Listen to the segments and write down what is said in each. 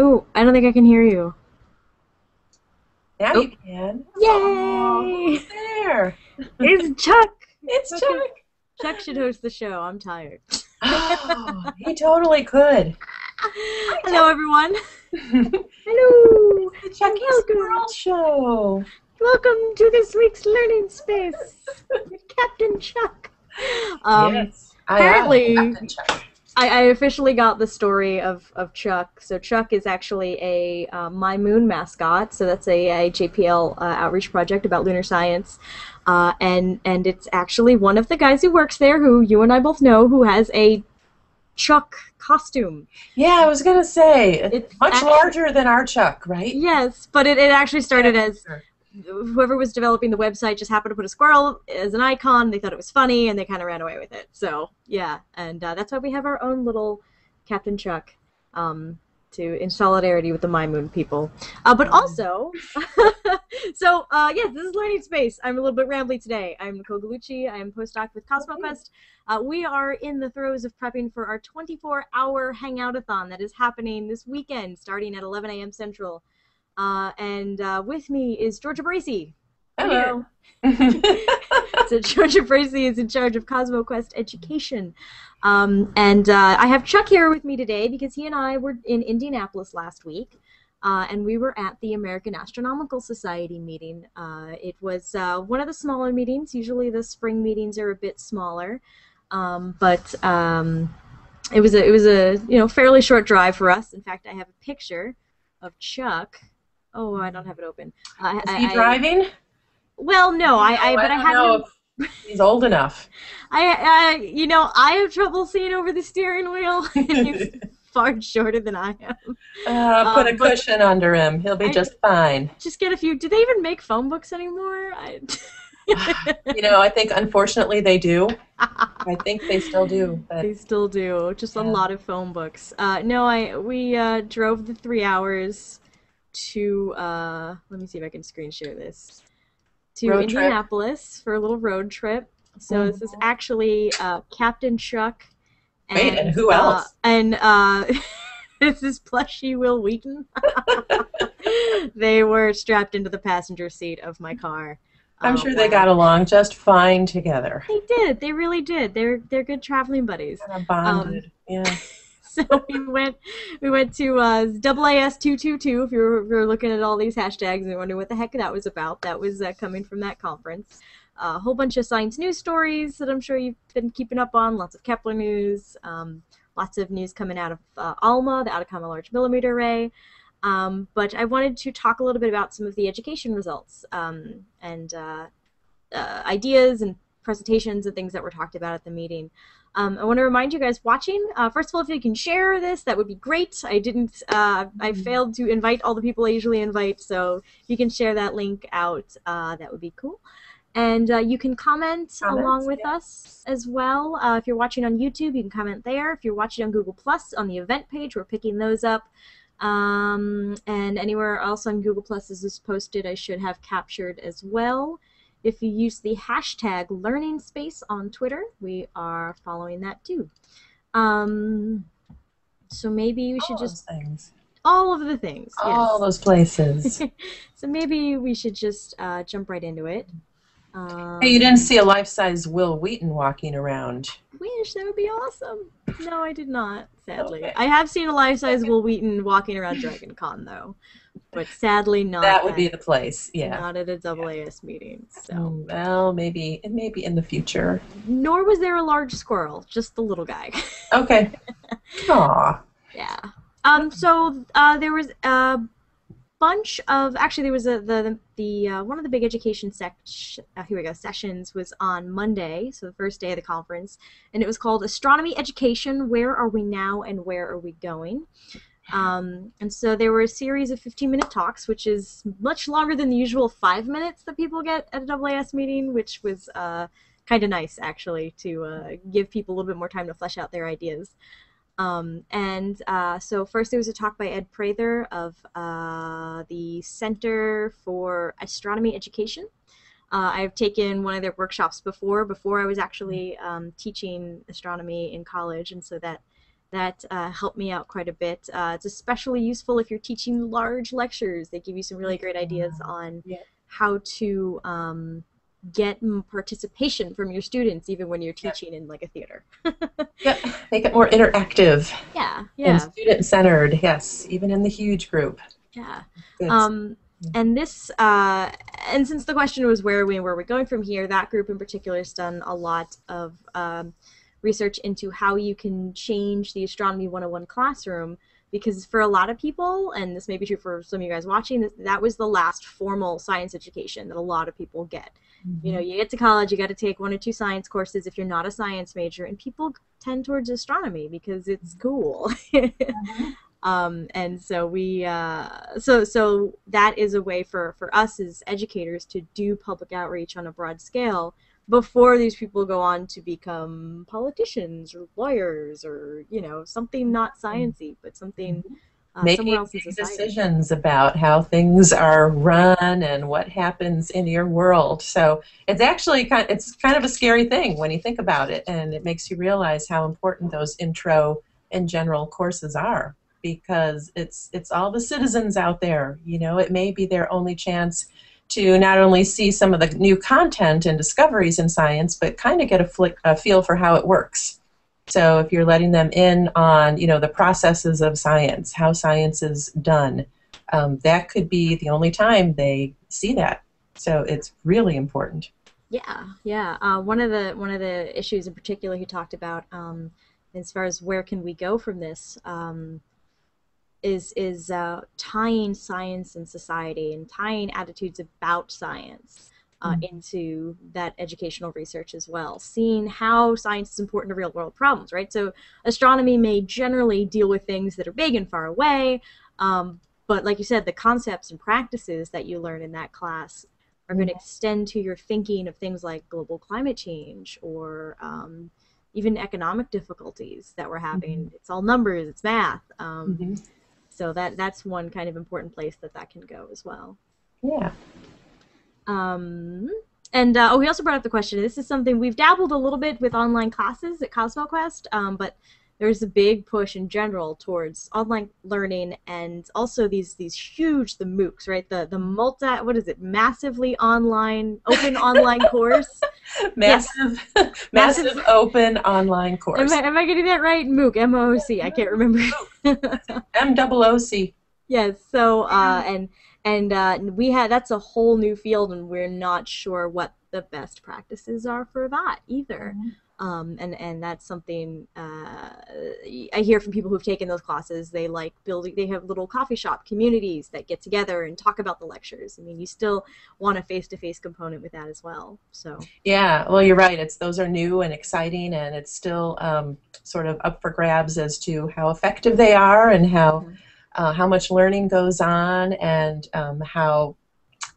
Ooh, I don't think I can hear you. Now Oh. you can. Yay! Oh, there? It's Chuck. It's. Chuck. Chuck should host the show. I'm tired. Oh, he totally could. Hello, everyone. the Hello. Chucky Welcome. Squirrel Show. Welcome to this week's learning space with Captain Chuck. Um, yes. I am apparently- Captain Chuck. I, I officially got the story of, of Chuck. So Chuck is actually a uh, My Moon mascot. So that's a, a JPL uh, outreach project about lunar science, uh, and and it's actually one of the guys who works there, who you and I both know, who has a Chuck costume. Yeah, I was gonna say It's much actually- larger than our Chuck, right? Yes, but it, it actually started as. Whoever was developing the website just happened to put a squirrel as an icon. They thought it was funny, and they kind of ran away with it. So yeah, and uh, that's why we have our own little Captain Chuck, um, to in solidarity with the My Moon people. Uh, but also, so uh, yes, this is Learning Space. I'm a little bit rambly today. I'm Nicole Gugliucci. I am postdoc with CosmoQuest. Uh, we are in the throes of prepping for our 24-hour hangoutathon that is happening this weekend, starting at 11 a.m. Central. Uh, and uh, with me is Georgia Bracey. Hello. so Georgia Bracey is in charge of CosmoQuest education. Um, and uh, I have Chuck here with me today because he and I were in Indianapolis last week. Uh, and we were at the American Astronomical Society meeting. Uh, it was uh, one of the smaller meetings. Usually the spring meetings are a bit smaller, um, but um, it was a it was a you know fairly short drive for us. In fact, I have a picture of Chuck. Oh, I don't have it open. Uh, Is I- he I- driving? well, no, I, I but I, had know he's old enough. I, I, you know, I have trouble seeing over the steering wheel. and he's far shorter than I am. Uh, put Um, a cushion under him. He'll be I- just fine. Just get a few. Do they even make phone books anymore? I, You know, I think unfortunately they do. I think they still do. But they still do. Just a lot of phone books. Uh, no, I we uh, drove the three hours to. Uh, let me see if I can screen share this. To Road trip. Indianapolis for a little road trip. So this is Mhm. actually uh, Captain Chuck. Wait, and who uh, else? and uh, this is plushy Wil Wheaton. they were strapped into the passenger seat of my car. I'm Uh, sure they got along just fine together. They did. They really did. They're they're good traveling buddies. Kind of bonded. yeah. So we went we went to uh, AAS222. If you're, if you're looking at all these hashtags and wondering what the heck that was about, that was uh, coming from that conference. a whole bunch of science news stories that I'm sure you've been keeping up on. Lots of Kepler news. Um, lots of news coming out of uh, ALMA, the Atacama Large Millimeter Array. Um, but I wanted to talk a little bit about some of the education results um, and uh, uh, ideas and presentations and things that were talked about at the meeting. Um, I want to remind you guys watching. Uh, first of all, if you can share this, that would be great. I didn't. Uh, I Mhm. failed to invite all the people I usually invite, so if you can share that link out, uh, that would be cool. And uh, you can comment Comments, along with yeah. us as well. Uh, if you're watching on YouTube, you can comment there. If you're watching on Google Plus on the event page, we're picking those up. Um, and anywhere else on Google Plus is posted, I should have captured as well. If you use the hashtag Learning Space on Twitter, we are following that too. Um, so maybe we should All just things. all of the things. All yes. those places. so maybe we should just uh, jump right into it. Um, hey, you didn't see a life-size Wil Wheaton walking around. Wish that would be awesome. No, I did not. Sadly, Okay. I have seen a life-size Wil Wheaton walking around Dragon Con though, but sadly not. that would at, be the place. Yeah. not at a AAS meeting. So, Mm, Well, maybe maybe in the future. nor was there a large squirrel, just the little guy. Okay. Aw. Yeah. Um. So uh, there was a bunch of actually there was a the the uh, one of the big education sec uh, here we go sessions was on Monday, so the first day of the conference, and it was called Astronomy Education: Where Are We Now and Where Are We Going? Um, and so there were a series of 15 minute talks, which is much longer than the usual five minutes that people get at a AAS meeting, which was uh, kind of nice actually to uh, give people a little bit more time to flesh out their ideas. Um, and uh, so first there was a talk by Ed Prather of uh, the Center for Astronomy Education. Uh, I've taken one of their workshops before, before I was actually um, teaching astronomy in college, and so that that uh, helped me out quite a bit. Uh, it's especially useful if you're teaching large lectures. They give you some really great ideas on Yeah. how to um, get participation from your students, even when you're Yeah. teaching in like a theater. Yep. Make it more interactive yeah, and yeah, student centered. Yes, even in the huge group. yeah. Um, and this, uh, and since the question was where are we and where we're going from here, that group in particular has done a lot of um, research into how you can change the Astronomy 101 classroom. Because for a lot of people, and this may be true for some of you guys watching, that was the last formal science education that a lot of people get. You know, you get to college, you got to take one or two science courses if you're not a science major, and people tend towards astronomy because it's cool. um, and so we uh, so so that is a way for for us as educators to do public outreach on a broad scale before these people go on to become politicians or lawyers or you know something not sciency but something uh, making somewhere else in decisions about how things are run and what happens in your world. So it's actually kind it's kind of a scary thing when you think about it, and it makes you realize how important those intro and general courses are because it's it's all the citizens out there. You know, it may be their only chance to not only see some of the new content and discoveries in science, but kind of get a, flick, a feel for how it works. So if you're letting them in on, you know, the processes of science, how science is done, um, that could be the only time they see that. So it's really important. Yeah, yeah. Uh, one of the one of the issues in particular he talked about, um, as far as where can we go from this, um, is is uh, tying science and society and tying attitudes about science uh, Mhm. into that educational research as well. Seeing how science is important to real world problems, right? So astronomy may generally deal with things that are big and far away, um, but like you said, the concepts and practices that you learn in that class are going to extend to your thinking of things like global climate change or um, even economic difficulties that we're having. It's all numbers, it's math. Um, Mhm. So that that's one kind of important place that that can go as well. Yeah. Um, and uh, oh, he also brought up the question. This is something we've dabbled a little bit with online classes at CosmoQuest, um, but there's a big push in general towards online learning and also these these huge the MOOCs, right? The the multi what is it? Massively online open online course. Massive, massive, Massive- open online course. Am I, am I getting that right? MOOC, M O O C. I can't remember. M double O C. Yes. So uh, and and uh, we had that's a whole new field, and we're not sure what the best practices are for that either. Um, and and that's something uh, I hear from people who've taken those classes. They like building. They have little coffee shop communities that get together and talk about the lectures. I mean, you still want a face-to-face component with that as well. So Yeah, well, you're right. It's those are new and exciting, and it's still um, sort of up for grabs as to how effective they are and how Mhm. uh, how much learning goes on and um, how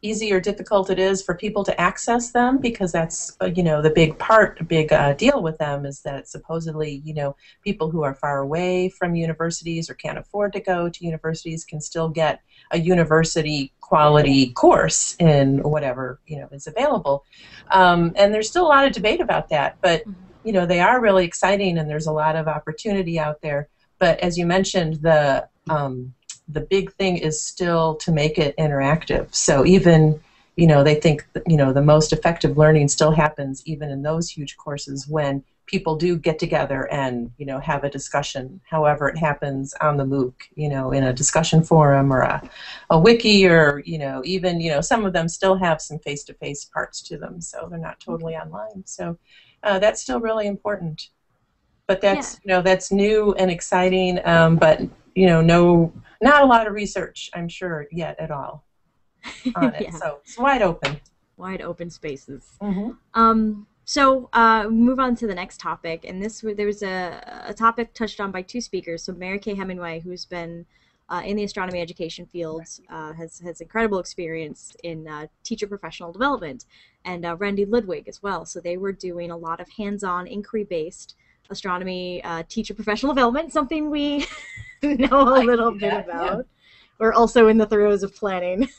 easy or difficult it is for people to access them because that's uh, you know the big part, a big uh, deal with them is that supposedly you know people who are far away from universities or can't afford to go to universities can still get a university quality course in whatever you know is available um, and there's still a lot of debate about that but Mhm. you know they are really exciting and there's a lot of opportunity out there but as you mentioned the um, the big thing is still to make it interactive. So even you know they think you know the most effective learning still happens even in those huge courses when people do get together and you know have a discussion however it happens on the mooc you know in a discussion forum or a, a wiki or you know even you know some of them still have some face-to-face parts to them so they're not totally online. So uh, that's still really important. But that's you know that's new and exciting um, but you know no not a lot of research i'm sure yet at all on it Yeah. so it's wide open wide open spaces. mm-hmm. Um, so uh, move on to the next topic, and this there was a, a topic touched on by two speakers. So Mary Kay Hemenway, who's been uh, in the astronomy education field, uh, has has incredible experience in uh, teacher professional development, and uh, Randy Ludwig as well. So they were doing a lot of hands-on inquiry-based astronomy uh, teacher professional development, something we know a little bit that, yeah. about. We're also in the throes of planning.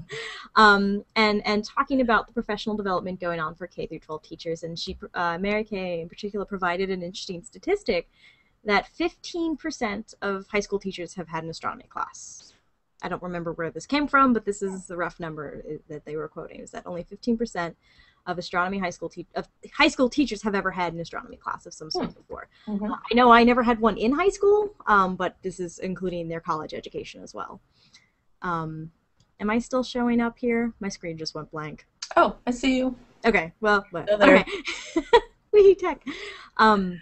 um, and and talking about the professional development going on for K through 12 teachers. And she, uh, Mary Kay in particular, provided an interesting statistic that 15% of high school teachers have had an astronomy class. I don't remember where this came from, but this is the rough number uh, that they were quoting. Is that only 15% of astronomy high school te- of high school teachers have ever had an astronomy class of some sort before. Mhm. I know I never had one in high school, um, but this is including their college education as well. Um, am I still showing up here? My screen just went blank. Oh, I see you. Okay, well, but, okay. we tech. Um,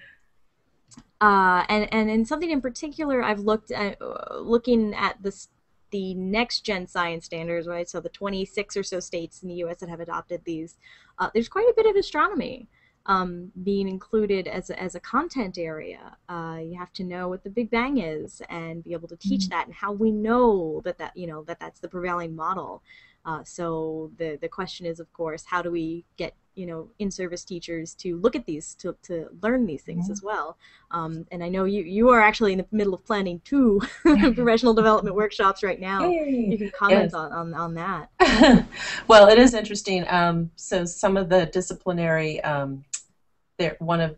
uh, and and in something in particular, I've looked at uh, looking at this the next gen science standards, right? So the 26 or so states in the U.S. that have adopted these. Uh, there's quite a bit of astronomy um, being included as a, as a content area. Uh, you have to know what the Big Bang is and be able to teach that, and how we know that that you know that that's the prevailing model. Uh, so the the question is, of course, how do we get you know in-service teachers to look at these to, to learn these things Mhm. as well? Um, and I know you you are actually in the middle of planning two professional development workshops right now. You can comment Yes. on, on on that. well, it is interesting. Um, so some of the disciplinary, um, there one of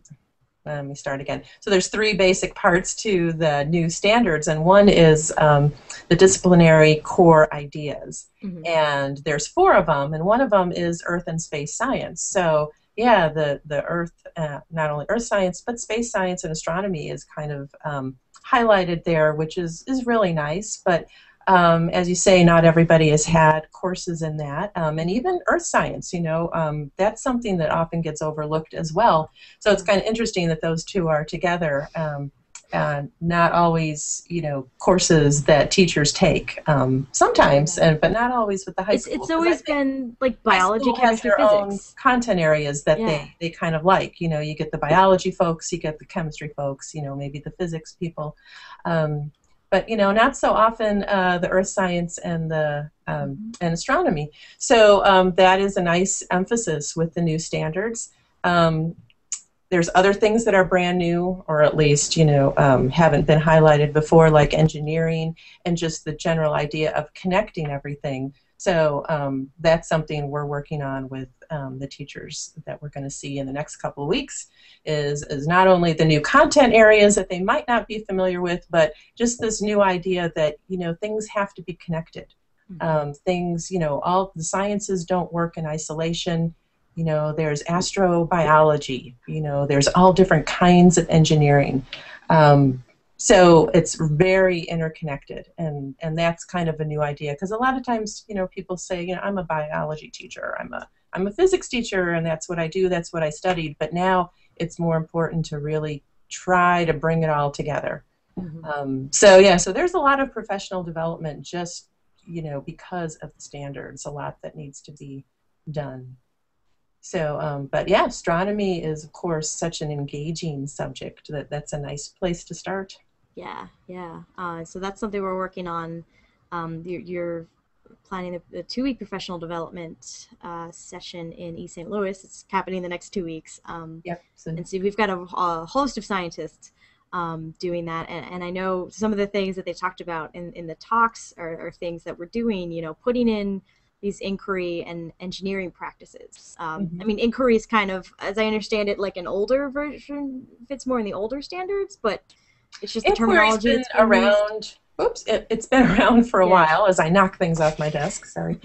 let me start again. So there's three basic parts to the new standards, and one is um, the disciplinary core ideas, Mhm. and there's four of them, and one of them is Earth and space science. So yeah, the the Earth, uh, not only Earth science, but space science and astronomy is kind of um, highlighted there, which is is really nice, but um, as you say, not everybody has had courses in that, um, and even earth science. You know, um, that's something that often gets overlooked as well. So it's kind of interesting that those two are together. Um, and not always, you know, courses that teachers take. Um, sometimes, and but not always with the high It's school. it's always been like biology, chemistry, physics. content areas that Yeah. they, they kind of like. You know, you get the biology folks, you get the chemistry folks, you know, maybe the physics people. Um, but you know, not so often uh, the earth science and the um, and astronomy. So um, that is a nice emphasis with the new standards. Um, there's other things that are brand new, or at least you know um, haven't been highlighted before, like engineering and just the general idea of connecting everything. So um, that's something we're working on with um, the teachers that we're going to see in the next couple of weeks. Is is not only the new content areas that they might not be familiar with, but just this new idea that you know things have to be connected. Mhm. Um, things you know all the sciences don't work in isolation. You know there's astrobiology. You know there's all different kinds of engineering. Um, so it's very interconnected and and that's kind of a new idea because a lot of times you know people say you know i'm a biology teacher i'm a i'm a physics teacher and that's what i do that's what i studied but now it's more important to really try to bring it all together. Mhm. um, so yeah so there's a lot of professional development just you know because of the standards a lot that needs to be done. So um, but yeah astronomy is of course such an engaging subject that that's a nice place to start Yeah, yeah. Uh, so that's something we're working on. Um, you're, you're planning a, a two-week professional development uh, session in East St. Louis. It's happening in the next two weeks. Um, Yep. So and so we've got a, a host of scientists um, doing that. And, and I know some of the things that they talked about in, in the talks are, are things that we're doing, you know, putting in these inquiry and engineering practices. Um, Mhm. I mean, inquiry is kind of, as I understand it, like an older version, fits more in the older standards, but it's just the Inquiry's terminology been that's been around. Oops, it, it's been around for a Yeah. while as I knock things off my desk. Sorry.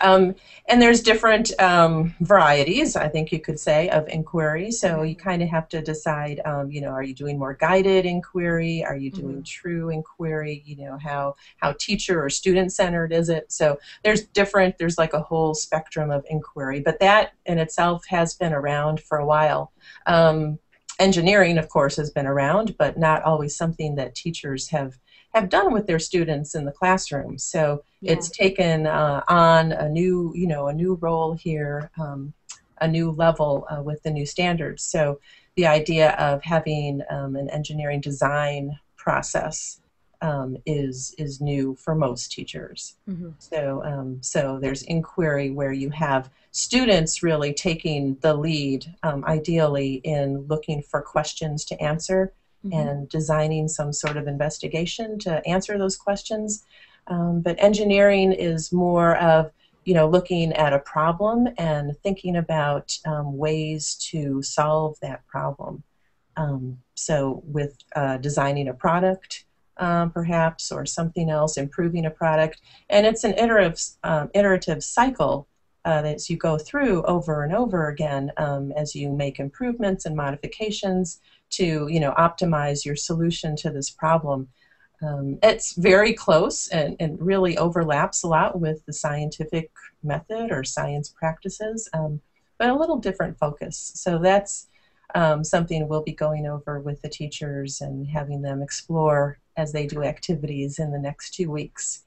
um, and there's different um, varieties, I think you could say, of inquiry. So you kind of have to decide. Um, you know, are you doing more guided inquiry? Are you doing true inquiry? You know, how how teacher or student centered is it? So there's different. There's like a whole spectrum of inquiry, but that in itself has been around for a while. Um, engineering, of course, has been around, but not always something that teachers have have done with their students in the classroom. So Yeah. it's taken uh, on a new, you know, a new role here, um, a new level uh, with the new standards. So the idea of having um, an engineering design process um, is is new for most teachers. Mhm. So, um, so there's inquiry where you have students really taking the lead, um, ideally in looking for questions to answer Mhm. and designing some sort of investigation to answer those questions. Um, but engineering is more of you know looking at a problem and thinking about um, ways to solve that problem. Um, so with uh, designing a product, um, perhaps, or something else, improving a product, and it's an iterative um, iterative cycle uh, that you go through over and over again um, as you make improvements and modifications to you know optimize your solution to this problem. Um, it's very close and, and, really overlaps a lot with the scientific method or science practices, um, but a little different focus. So that's um, something we'll be going over with the teachers and having them explore as they do activities in the next two weeks.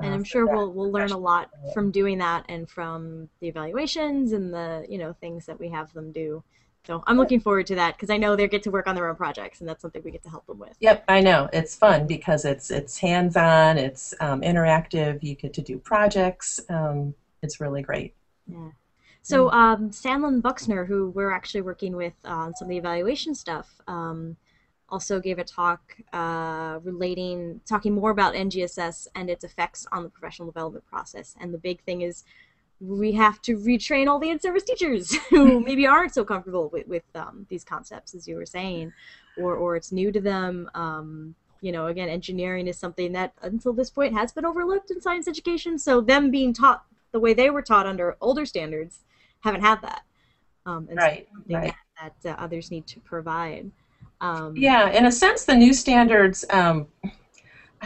Uh, and I'm sure we'll we'll learn a lot from doing that and from the evaluations and the you know things that we have them do. So I'm looking forward to that because I know they get to work on their own projects, and that's something we get to help them with. Yep, I know it's fun because it's it's hands-on, it's um, interactive. You get to do projects. Um, it's really great. Yeah. So mm. um, Sanlyn Buxner, who we're actually working with on some of the evaluation stuff, um, also gave a talk uh, relating, talking more about NGSS and its effects on the professional development process. And the big thing is we have to retrain all the in-service teachers who maybe aren't so comfortable with, with um, these concepts, as you were saying, or, or it's new to them. Um, you know, again, engineering is something that until this point has been overlooked in science education. So them being taught the way they were taught under older standards haven't had that. Um, and right, so right. That, that uh, others need to provide. Um, yeah, in a sense, the new standards, um,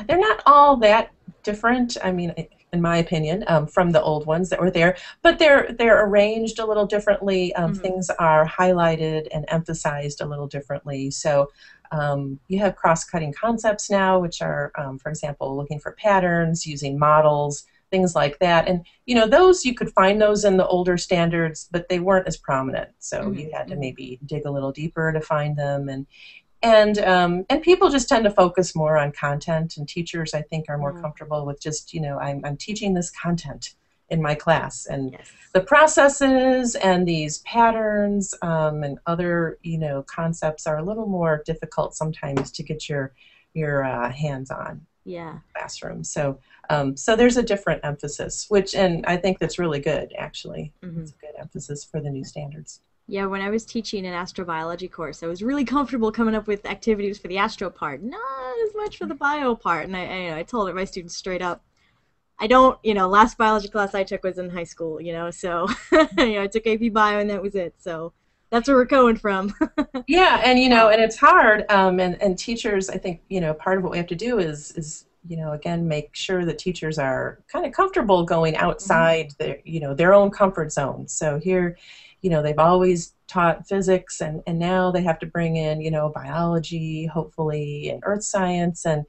they're not all that different. I mean, in my opinion, um, from the old ones that were there, but they're they're arranged a little differently. Um, mm-hmm. Things are highlighted and emphasized a little differently. So um, you have cross-cutting concepts now, which are, um, for example, looking for patterns, using models, things like that. And you know, those you could find those in the older standards, but they weren't as prominent. So mm-hmm. you had to maybe dig a little deeper to find them. And and um, and people just tend to focus more on content. And teachers, I think, are more mm-hmm. comfortable with just you know, I'm I'm teaching this content in my class and yes. the processes and these patterns um, and other you know concepts are a little more difficult sometimes to get your your uh, hands on yeah classroom so um, so there's a different emphasis which and i think that's really good actually mm-hmm. it's a good emphasis for the new standards yeah when i was teaching an astrobiology course i was really comfortable coming up with activities for the astro part not as much for the bio part and i, I, you know, I told my students straight up I don't, you know, last biology class I took was in high school, you know, so you know, I took AP Bio and that was it. So that's where we're going from. yeah, and you know, and it's hard. Um, and and teachers, I think, you know, part of what we have to do is is you know again make sure that teachers are kind of comfortable going outside mm-hmm. their you know their own comfort zone. So here, you know, they've always taught physics, and and now they have to bring in you know biology, hopefully, and earth science, and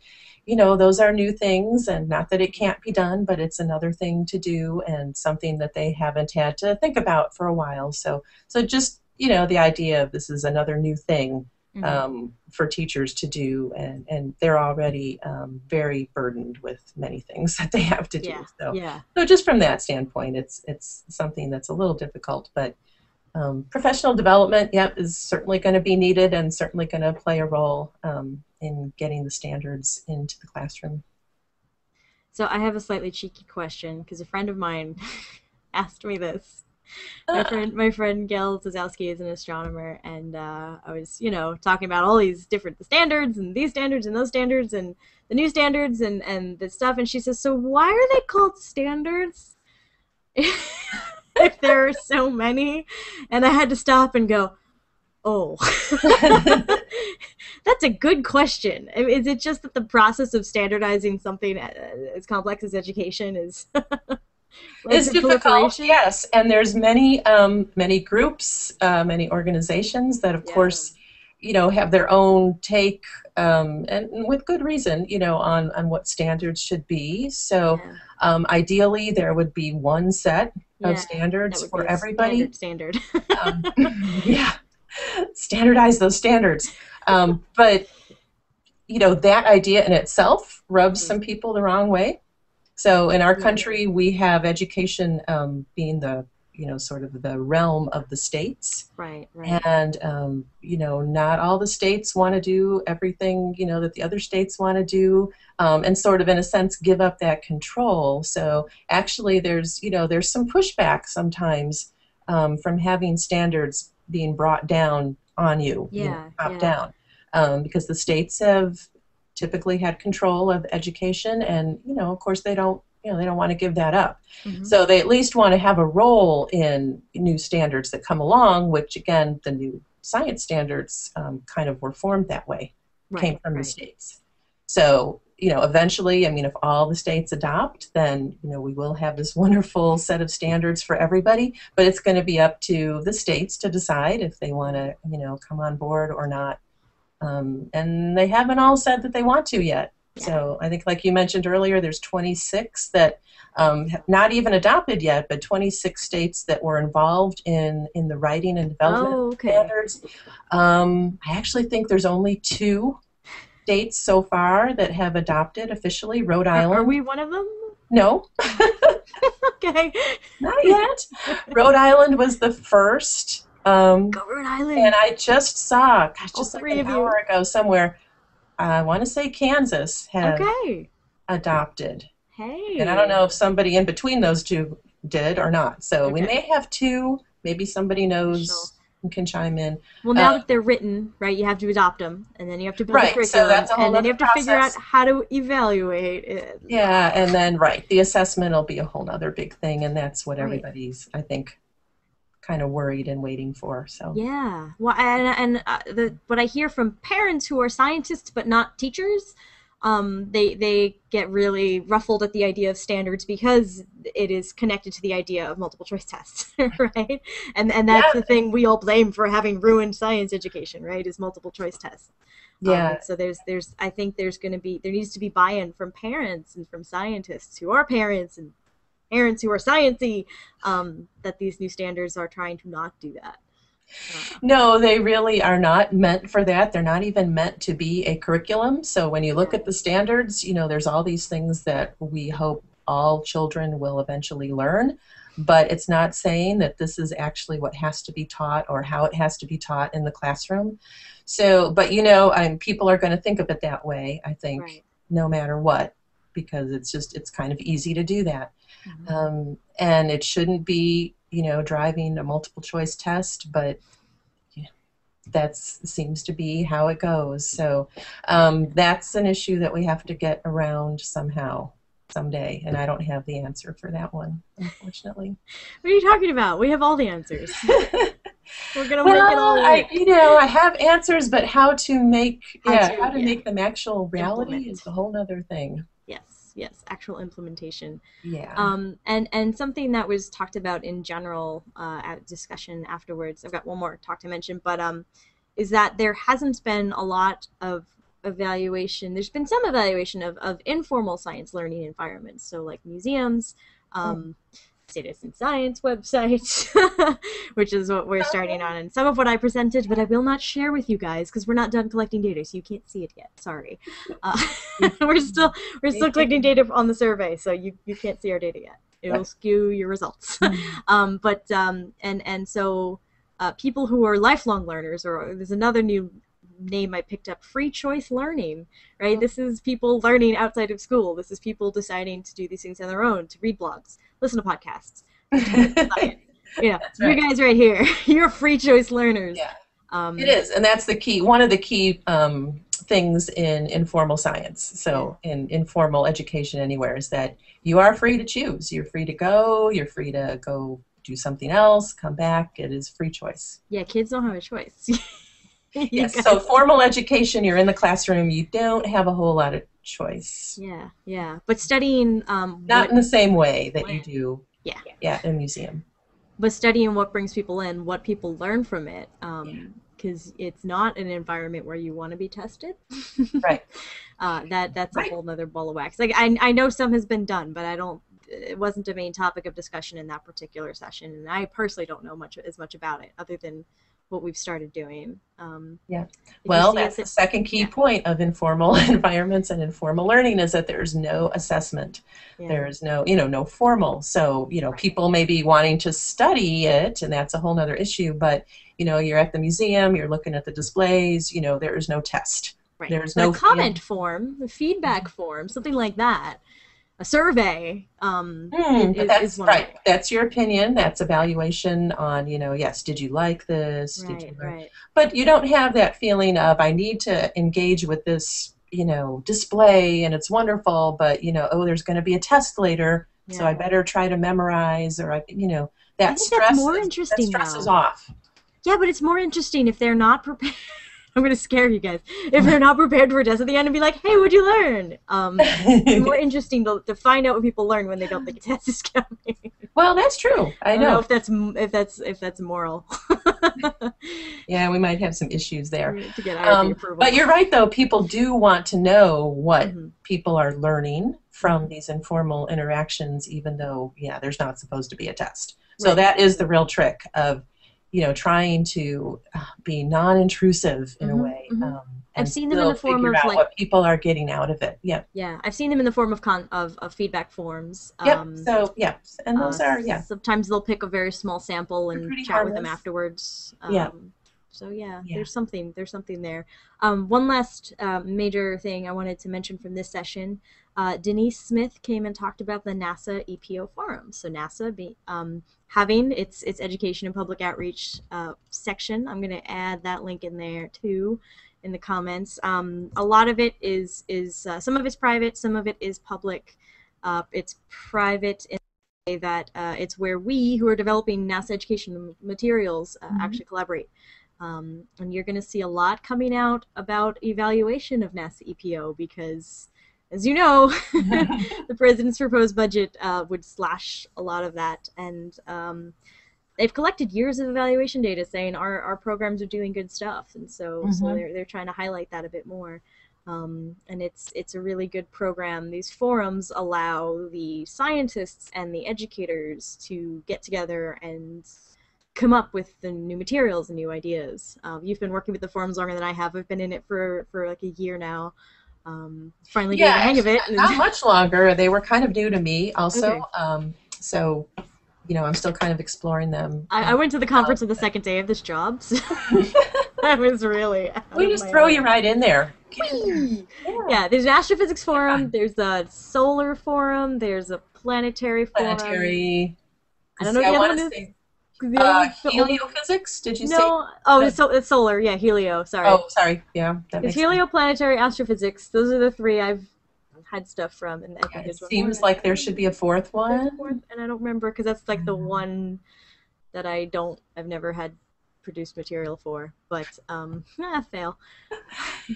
you know those are new things and not that it can't be done but it's another thing to do and something that they haven't had to think about for a while so so just you know the idea of this is another new thing mm-hmm. um, for teachers to do and and they're already um, very burdened with many things that they have to do yeah. so yeah. so just from that standpoint it's it's something that's a little difficult but um, professional development yep is certainly going to be needed and certainly going to play a role um, in getting the standards into the classroom so i have a slightly cheeky question because a friend of mine asked me this my friend, my friend Gail Zasowski is an astronomer, and uh, I was, you know, talking about all these different standards and these standards and those standards and the new standards and and this stuff, and she says, "So why are they called standards if there are so many?" And I had to stop and go, "Oh." That's a good question. Is it just that the process of standardizing something uh, as complex as education is it's difficult, yes, and there's many um, many groups, uh, many organizations that, of yeah. course, you know, have their own take, um, and with good reason, you know, on on what standards should be. So, yeah. um, ideally, there would be one set yeah, of standards for everybody. Standard. Um, yeah, standardize those standards, um, but you know that idea in itself rubs mm-hmm. some people the wrong way so in our country, we have education um, being the you know sort of the realm of the states. Right. Right. And um, you know, not all the states want to do everything you know that the other states want to do, um, and sort of in a sense give up that control. So actually, there's you know there's some pushback sometimes um, from having standards being brought down on you, you know, Yeah, top yeah. down, um, because the states have typically had control of education, and you know, of course, they don't, you know, they don't want to give that up. Mhm. So they at least want to have a role in new standards that come along, which again, the new science standards um, kind of were formed that way came from right. the states. So, you know, eventually, I mean, if all the states adopt, then, you know, we will have this wonderful set of standards for everybody, but it's going to be up to the states to decide if they want to, you know, come on board or not. Um, and they haven't all said that they want to yet. Yeah. So I think, like you mentioned earlier, there's 26 that um, have not even adopted yet, but 26 states that were involved in in the writing and development Oh, okay. standards. Um, I actually think there's only two states so far that have adopted officially. Rhode Island. are we one of them? No, Okay. not yet. Rhode Island was the first. Um, Go Rhode Island. and I just saw, gosh, just like an hour ago somewhere. I want to say Kansas had okay. adopted, Hey. and I don't know if somebody in between those two did or not. So we may have two. Maybe somebody knows Sure. and can chime in. Well, now Uh, that they're written, right, you have to adopt them, and then you have to build Right, a so curriculum, that's a whole and then you have to figure out how to evaluate it. Yeah, and then right, the assessment will be a whole other big thing, and that's what Right. everybody's, I think, kind of worried and waiting for. So Yeah. Well, and and uh, the what I hear from parents who are scientists but not teachers, um, they they get really ruffled at the idea of standards because it is connected to the idea of multiple choice tests, right? And and that's Yeah. the thing we all blame for having ruined science education, right? Is multiple choice tests. Um, yeah, and so there's there's I think there's going to be there needs to be buy-in from parents and from scientists who are parents and parents who are sciency um, that these new standards are trying to not do that. No, they really are not meant for that. They're not even meant to be a curriculum. So when you look at the standards, you know, there's all these things that we hope all children will eventually learn. But it's not saying that this is actually what has to be taught or how it has to be taught in the classroom. So, but you know, um, people are going to think of it that way, I think. right. no matter what because it's just it's kind of easy to do that Mhm. um, and it shouldn't be you know driving a multiple choice test but yeah, that seems to be how it goes so um, that's an issue that we have to get around somehow someday and i don't have the answer for that one unfortunately What are you talking about? We have all the answers. We're gonna make it all well, I, you know, I have answers, but how to make How yeah, to, how to yeah. make them actual reality Implement. is a whole other thing. Yes, yes, actual implementation. Yeah. Um, and and something that was talked about in general uh, at discussion afterwards. I've got one more talk to mention, but um, is that there hasn't been a lot of evaluation. There's been some evaluation of, of informal science learning environments, so like museums, um, citizen science website, which is what we're starting on, and some of what I presented, but I will not share with you guys because we're not done collecting data, so you can't see it yet. Sorry, uh, we're still we're still collecting data on the survey, so you you can't see our data yet. It'll skew your results. um, but um, and and so uh, people who are lifelong learners, or there's another new name I picked up, free choice learning. Right, this is people learning outside of school. This is people deciding to do these things on their own, to read blogs, listen to podcasts. Yeah, That's you right. guys right here, you're free choice learners. Yeah. Um, It is, and that's the key. One of the key um, things in informal science, so in informal education anywhere, is that you are free to choose. You're free to go. You're free to go do something else. Come back. It is free choice. Yeah, kids don't have a choice. Yes. So formal education, you're in the classroom. You don't have a whole lot of choice. yeah, yeah. But studying um, Not in the same way that you do. Yeah. Yeah, in a museum. but studying what brings people in, what people learn from it, Yeah. because it's not an environment where you want to be tested. Right. Uh, that that's Right. a whole nother ball of wax. Like I I know some has been done, but I don't. It wasn't a main topic of discussion in that particular session, and I personally don't know much as much about it other than what we've started doing. Um, Yeah. Well, that's the second key yeah. point of informal environments and informal learning is that there's no assessment. yeah. There is no, you know, no formal. So, you know, Right. people may be wanting to study it, and that's a whole nother issue. But, you know, you're at the museum, you're looking at the displays, you know, there is no test. Right. There's But no comment form, a feedback form, something like that. A survey. Um, Hmm, is- that's is one of right. That's your opinion. That's evaluation on, you know, yes, did you like this? Did you Right, learn? right. But you don't have that feeling of I need to engage with this, you know, display and it's wonderful, but you know, oh, there's going to be a test later, so I better try to memorize or I, you know, that stress that's more interesting that stress now. is off. Yeah, but it's more interesting if they're not prepared. I'm gonna scare you guys. If they're not prepared for a test at the end and be like, "Hey, what'd you learn?" Um, it's more interesting to, to find out what people learn when they don't think a test is coming. well, that's true. I don't know know. if that's if that's if that's moral Yeah, we might have some issues there. to get Um, approval. but you're right, though. People do want to know what Mhm. people are learning from these informal interactions, even though, yeah, there's not supposed to be a test. So Right. that is the real trick of, you know, trying to uh, be non-intrusive in a Mhm, way. mhm. Um, I've seen them in the form of, like- what people are getting out of it. Yeah. Yeah, I've seen them in the form of con of, of feedback forms. Yep. Um, so yeah, and those uh, are yeah. Sometimes they'll pick a very small sample and chat with them afterwards. Um, Yeah. So yeah, Yeah. there's something there's something there. Um, one last uh, major thing I wanted to mention from this session. Uh, Denise Smith came and talked about the NASA EPO forum. So NASA be, um, having its its education and public outreach uh, section. I'm going to add that link in there too in the comments. Um, a lot of it is is uh, some of it's private, some of it is public. Uh, it's private in the way that uh, it's where we who are developing NASA education materials uh, Mhm. actually collaborate. Um, and you're going to see a lot coming out about evaluation of NASA EPO because, as you know, the president's proposed budget uh, would slash a lot of that. And um, they've collected years of evaluation data saying our, our programs are doing good stuff. And so, so Mhm. they're, they're trying to highlight that a bit more. Um, and it's it's a really good program. These forums allow the scientists and the educators to get together and come up with the new materials and new ideas. Um, you've been working with the forums longer than I have. I've been in it for, for like a year now. Um, finally getting the hang of it. Not much longer. They were kind of new to me, also. Okay. Um, so, you know, I'm still kind of exploring them. I, I went to the conference on the second day of this job. So I was really. we just throw you right in there. Yeah. Yeah, there's an astrophysics forum. There's a solar forum. There's a planetary forum. Planetary. I don't know See, what the other one is. say, Uh, other- the only- heliophysics? Did you say? no, oh, it's, so, it's solar. Yeah, helio. Sorry. Oh, sorry. Yeah, It's makes sense. helioplanetary astrophysics. Those are the three I've had stuff from, and I Yeah, it seems like there should be a fourth one. fourth, and I don't remember because that's like the Mm. one that I don't. I've never had produced material for, but um, ah, fail.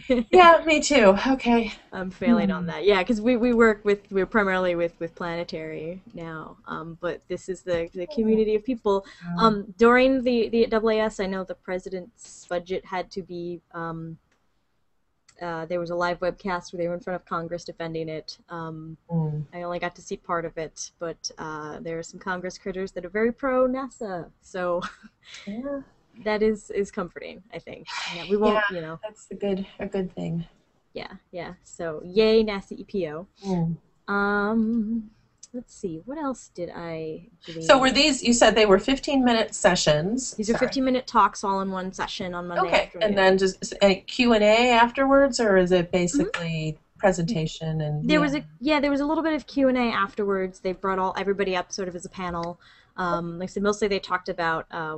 Yeah, me too. Okay. I'm failing on Hmm. that. Yeah, because we, we work with we're primarily with with planetary now. Um, but this is the the community of people. Um, during the the AAS, I know the president's budget had to be. Um, uh, there was a live webcast where they were in front of Congress defending it. Um, Mm. I only got to see part of it, but uh, there are some Congress critters that are very pro NASA, so Yeah, that is is comforting. I think. Yeah, we won't, you know. that's a good a good thing. Yeah, yeah. So yay NASA EPO. Mm. Um, let's see. What else did I? So were these? You said they were 15 minute sessions. These are 15 minute talks all in one session on Monday Okay, afternoon. and then just a Q and A afterwards, or is it basically presentation and? Mm-hmm. there yeah. was a yeah, there was a little bit of Q and A afterwards. They brought all everybody up sort of as a panel. Um, like I said, mostly they talked about uh,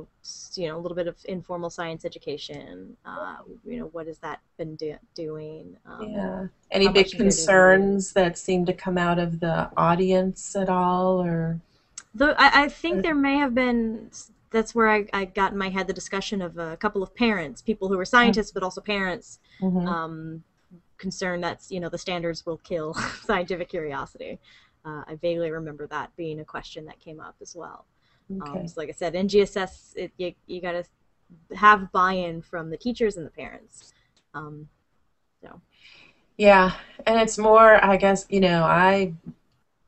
you know a little bit of informal science education. Uh, you know what has that been do- doing? Um, Yeah. Any big much they're doing. concerns that seem to come out of the audience at all, or? Though I, I think there may have been. That's where I, I got in my head the discussion of a couple of parents, people who were scientists but also parents, Mhm. um, concerned that you know the standards will kill scientific curiosity. Uh, I vaguely remember that being a question that came up as well. okay. Um, so like I said, NGSS, it, you, you got to have buy-in from the teachers and the parents. Um, Yeah, and it's more, I guess, you know, I,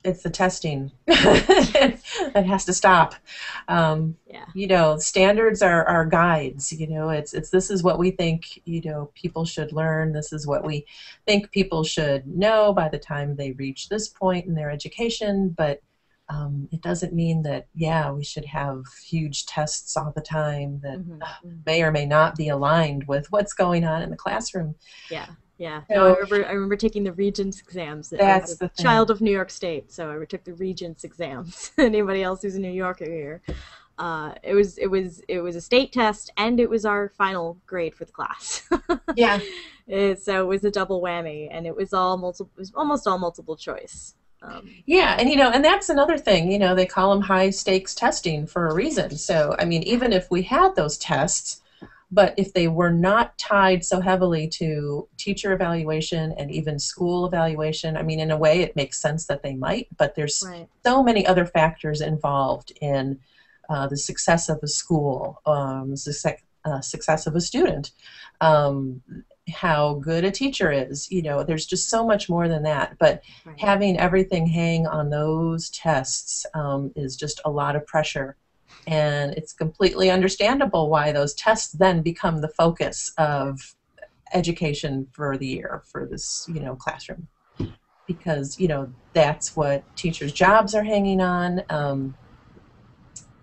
it's the testing that has to stop. Um, yeah, you know, standards are, are guides. You know, it's it's this is what we think you know people should learn. This is what we think people should know by the time they reach this point in their education. But um, it doesn't mean that yeah we should have huge tests all the time that mhm. may or may not be aligned with what's going on in the classroom. yeah. Yeah. So- No, I remember. I remember taking the Regents exams. That's a the thing. child of New York State, so I took the Regents exams. Anybody else who's a New Yorker here? Uh, it was it was it was a state test, and it was our final grade for the class. Yeah. Uh, so it was a double whammy, and it was all multiple. It was almost all multiple choice. Um, Yeah, and you know, and that's another thing. You know, they call them high stakes testing for a reason. So, I mean, even if we had those tests, but if they were not tied so heavily to teacher evaluation and even school evaluation, I mean, in a way, it makes sense that they might. But there's right. so many other factors involved in uh, the success of a school, um, the success, uh, success of a student, um, how good a teacher is. You know, there's just so much more than that. But right. having everything hang on those tests um, is just a lot of pressure. And it's completely understandable why those tests then become the focus of education for the year for this, you know, classroom. Because, you know, that's what teachers' jobs are hanging on. Um,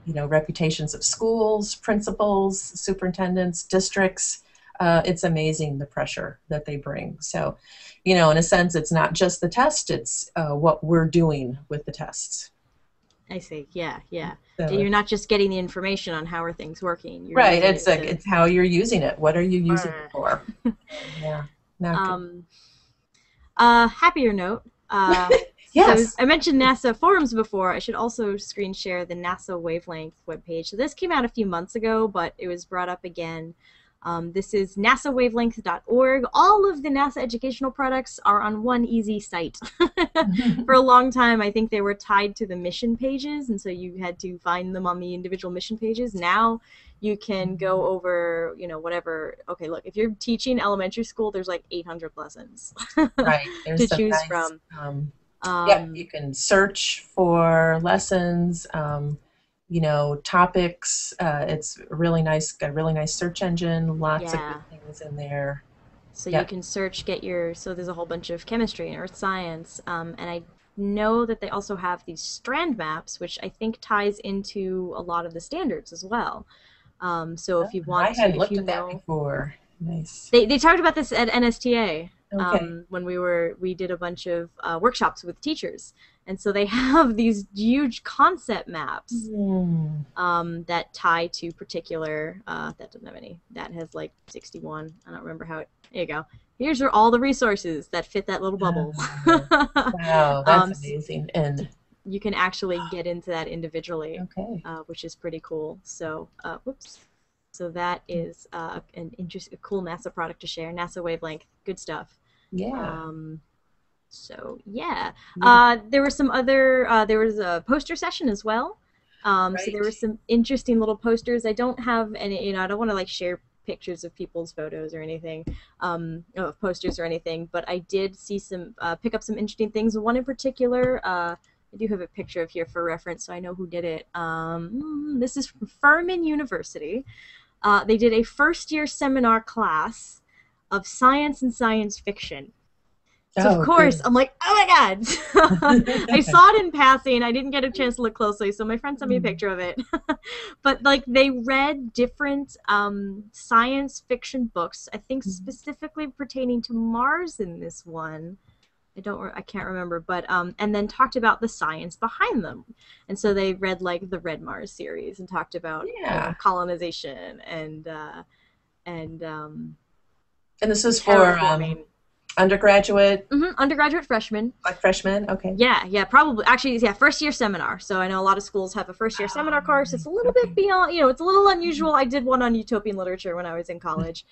you know, reputations of schools, principals, superintendents, districts. Uh, it's amazing the pressure that they bring. So, you know, in a sense, it's not just the test; it's uh, what we're doing with the tests. I see. Yeah, yeah. So, You're not just getting the information on how are things working. You're right. It's to- it's how you're using it. What are you using it for? yeah. Um, uh, happier note. Uh, yes. So I mentioned NASA forums before. I should also screen share the NASA Wavelength webpage. So this came out a few months ago, but it was brought up again. Um, this is nasawavelength.org. All of the NASA educational products are on one easy site. For a long time, I think they were tied to the mission pages, and so you had to find them on the individual mission pages. Now you can go over, you know, whatever. Okay, look, if you're teaching elementary school, there's like 800 lessons right. To choose nice, from. Um, Um, yeah, you can search for lessons. Um, you know, topics. Uh, it's really nice. Got a really nice search engine. Lots Yeah. of good things in there. So Yeah. you can search, get your. So there's a whole bunch of chemistry and earth science, um, and I know that they also have these strand maps, which I think ties into a lot of the standards as well. Um, so if you want I hadn't to, looked if you at that know, before. Nice. they they talked about this at NSTA Okay. um, when we were we did a bunch of uh, workshops with teachers, and so they have these huge concept maps Hmm. um, that tie to particular. Uh, that doesn't have any. That has like 61. I don't remember how it. There you go. Here's are all the resources that fit that little bubble. Wow, that's Um, amazing. And you can actually get into that individually, okay. uh, which is pretty cool. So, uh, whoops. So that is uh, an interest, a cool NASA product to share. NASA Wavelength, good stuff. Yeah. Um, so yeah, uh, there were some other. Uh, there was a poster session as well. Um, So there were some interesting little posters. I don't have any. You know, I don't want to like share pictures of people's photos or anything, um, of posters or anything. But I did see some, uh, pick up some interesting things. One in particular. Uh, I do have a picture of here for reference, so I know who did it. Um, this is from Furman University. Uh, they did a first year seminar class of science and science fiction. So Oh, of course, good. I'm like, oh my god! I saw it in passing. I didn't get a chance to look closely, so my friend sent me a Mm. picture of it. but like, they read different um, science fiction books. I think Mhm. specifically pertaining to Mars in this one. I don't. I can't remember, but um, and then talked about the science behind them. And so they read like the Red Mars series and talked about you know, colonization and uh, and um, And this is for um. Undergraduate, Mhm, undergraduate freshman like freshmen. Okay. Yeah, yeah, probably. Actually, yeah, first year seminar. So I know a lot of schools have a first year seminar Oh, course. It's a little okay. bit beyond, you know, it's a little unusual. I did one on utopian literature when I was in college.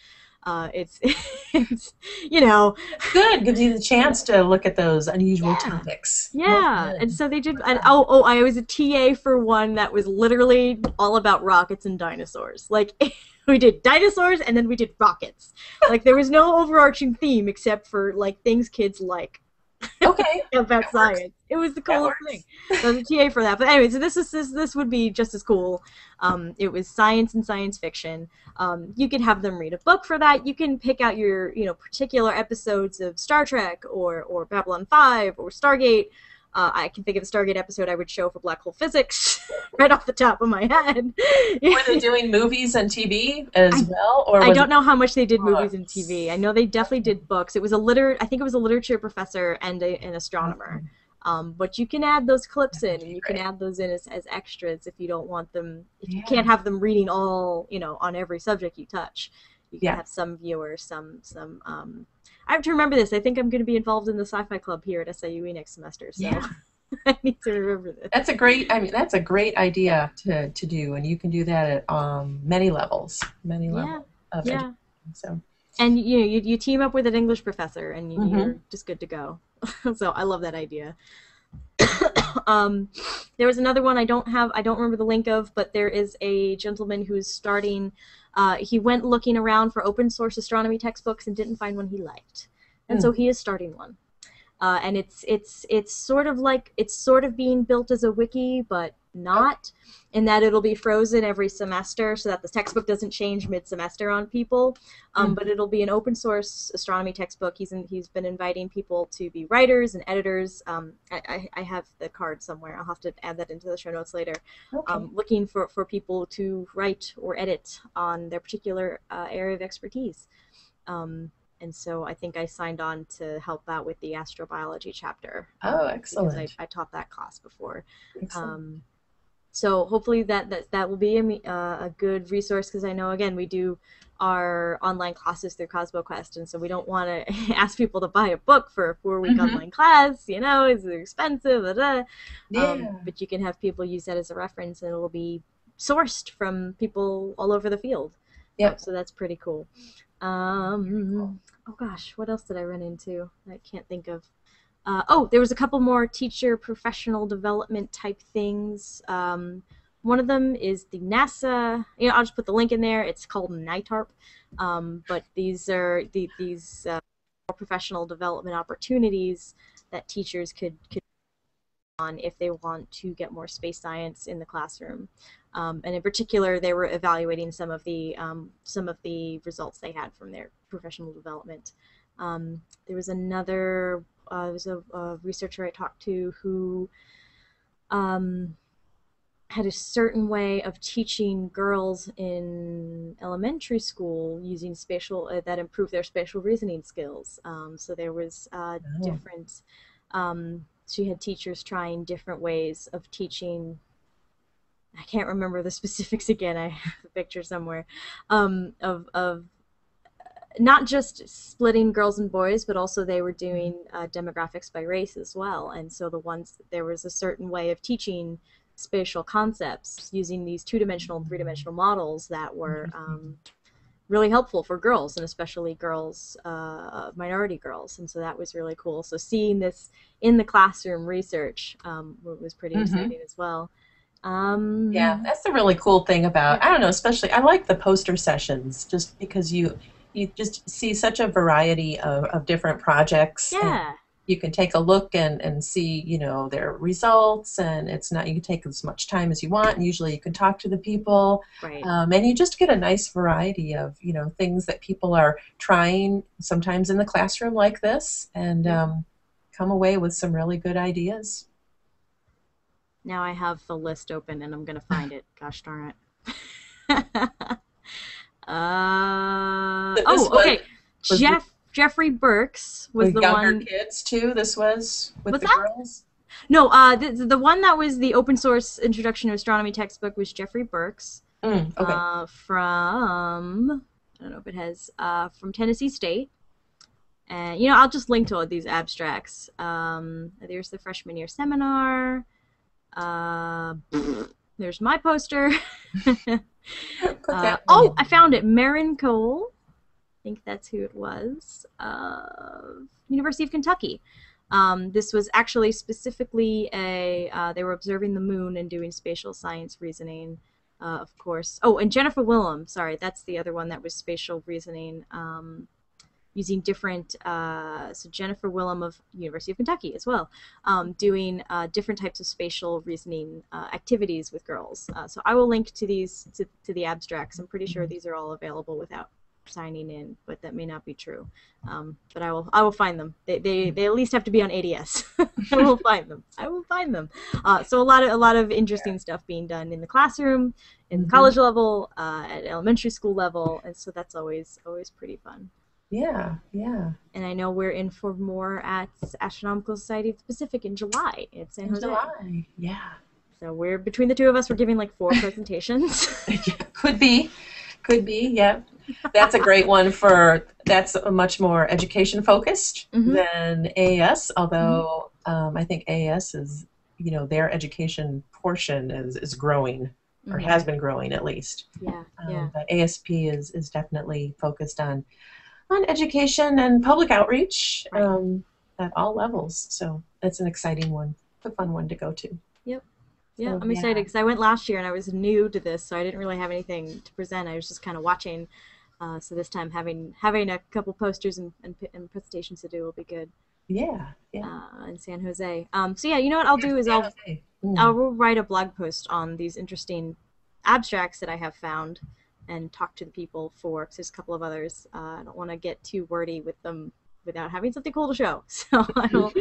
Uh, it's, it's, you know, Good. Gives you the chance to look at those unusual Yeah. topics. yeah. And so they did. And, oh, oh, I was a TA for one that was literally all about rockets and dinosaurs. Like. We did dinosaurs and then we did rockets. Like there was no overarching theme except for like things kids like. okay. about That works. science. It was the coolest thing. So a TA for that. But anyway, so this is this this would be just as cool. Um, it was science and science fiction. Um, you could have them read a book for that. You can pick out your you know particular episodes of Star Trek or or Babylon Five or Stargate. Uh, I can think of a Stargate episode I would show for black hole physics right off the top of my head. Were they doing movies and TV as I- well, or I don't know how much they did movies and TV. I know they definitely did books. It was a liter I think it was a literature professor and a, an astronomer. Um, but you can add those clips in, and you can add those in as, as extras if you don't want them. If you Yeah. can't have them reading all, you know, on every subject you touch, you can Yeah. have some viewers, some some. Um, I have to remember this. I think I'm going to be involved in the sci-fi club here at SIUE next semester, so Yeah. I need to remember this. That's a great. I mean, that's a great idea to, to do, and you can do that at um, many levels, many Yeah, levels of yeah. education. So And you know, you, you team up with an English professor, and you, Mhm. you're just good to go. so I love that idea. um, there was another one I don't have, I don't remember the link of, but there is a gentleman who's starting. Uh, he went looking around for open source astronomy textbooks and didn't find one he liked, and so he is starting one. Uh, and it's it's it's sort of like it's sort of being built as a wiki, but not in that it'll be frozen every semester so that the textbook doesn't change mid-semester on people um, Mm. but it'll be an open source astronomy textbook he's in, he's been inviting people to be writers and editors um, I, I, I have the card somewhere i'll have to add that into the show notes later okay. um, looking for, for people to write or edit on their particular uh, area of expertise um, and so i think i signed on to help out with the astrobiology chapter oh, because excellent. I, I taught that class before excellent. um, so hopefully that that, that will be a, uh, a good resource because I know again we do our online classes through CosmoQuest, and so we don't want to ask people to buy a book for a four week Mhm. online class. You know, it's expensive. Da, da. yeah. Um, but you can have people use that as a reference, and it will be sourced from people all over the field. Yep. So that's pretty cool. Um, oh gosh, what else did I run into? I can't think of. Uh, oh, there was a couple more teacher professional development type things. Um, one of them is the NASA. You know, I'll just put the link in there. It's called NITARP. Um, but these are the, these uh, professional development opportunities that teachers could could on if they want to get more space science in the classroom. Um, and in particular, they were evaluating some of the um, some of the results they had from their professional development. Um, there was another uh, there was a, a researcher I talked to who um, had a certain way of teaching girls in elementary school using spatial uh, that improved their spatial reasoning skills. Um, so there was uh, Oh. different. Um, she had teachers trying different ways of teaching. I can't remember the specifics again. I have a picture somewhere um, of of not just splitting girls and boys, but also they were doing uh, demographics by race as well. And so the ones there was a certain way of teaching spatial concepts using these two-dimensional and three-dimensional models that were um, really helpful for girls and especially girls uh, minority girls and so that was really cool so seeing this in the classroom research um, was pretty Mhm. exciting as well um, Yeah, that's the really cool thing about I don't know, especially I like the poster sessions just because you you just see such a variety of, of different projects. yeah You can take a look and, and see, you know, their results and it's not you can take as much time as you want and usually you can talk to the people. right Um, and you just get a nice variety of, you know, things that people are trying sometimes in the classroom like this and um, come away with some really good ideas. now i have the list open and i'm gonna find it gosh darn it uh, This oh was- okay was the- jeff jeffrey burks was the younger one kids too. This was with the that? girls. No, uh, the, the one that was the open source introduction to astronomy textbook was Jeffrey Burks Mm, okay. uh, from I don't know if it has uh, from Tennessee State. And you know, I'll just link to all these abstracts. Um, there's the freshman year seminar. Uh, there's my poster. Uh, oh. I found it. Merryn Cole. I think that's who it was. Uh, University of Kentucky. Um, this was actually specifically a. Uh, they were observing the moon and doing spatial science reasoning, uh, of course. Oh, and Jennifer Wilhelm. Sorry, that's the other one that was spatial reasoning. Um, using different, uh, so Jennifer Wilhelm of University of Kentucky as well, um, doing uh, different types of spatial reasoning uh, activities with girls. Uh, so I will link to these to, to the abstracts. I'm pretty sure these are all available without signing in, but that may not be true. Um, but I will I will find them. They, they they at least have to be on ADS. I will find them. I will find them. Uh, so a lot of a lot of interesting stuff being done in the classroom, in Mhm. college level, uh, at elementary school level, and so that's always always pretty fun. Yeah, yeah. And I know we're in for more at Astronomical Society of the Pacific in July in San In Jose. July. Yeah. So we're between the two of us, we're giving like four presentations. Could be. Could be, yeah. That's a great one for that's a much more education focused Mhm. than AAS, although um, I think AAS is you know, their education portion is, is growing or Mhm. has been growing at least. Yeah, Um, yeah. But ASP is, is definitely focused on on education and public outreach um, at all levels. So that's an exciting one, a fun one to go to. Yep. Yeah, So, I'm excited because I went last year and I was new to this, so I didn't really have anything to present. I was just kind of watching. Uh, so this time, having having a couple posters and, and, and presentations to do will be good Yeah, yeah. uh, in San Jose. Um, so yeah, you know what I'll do is I'll Mm. I will write a blog post on these interesting abstracts that I have found and talk to the people for. Cause there's a couple of others. Uh, I don't want to get too wordy with them without having something cool to show. So I will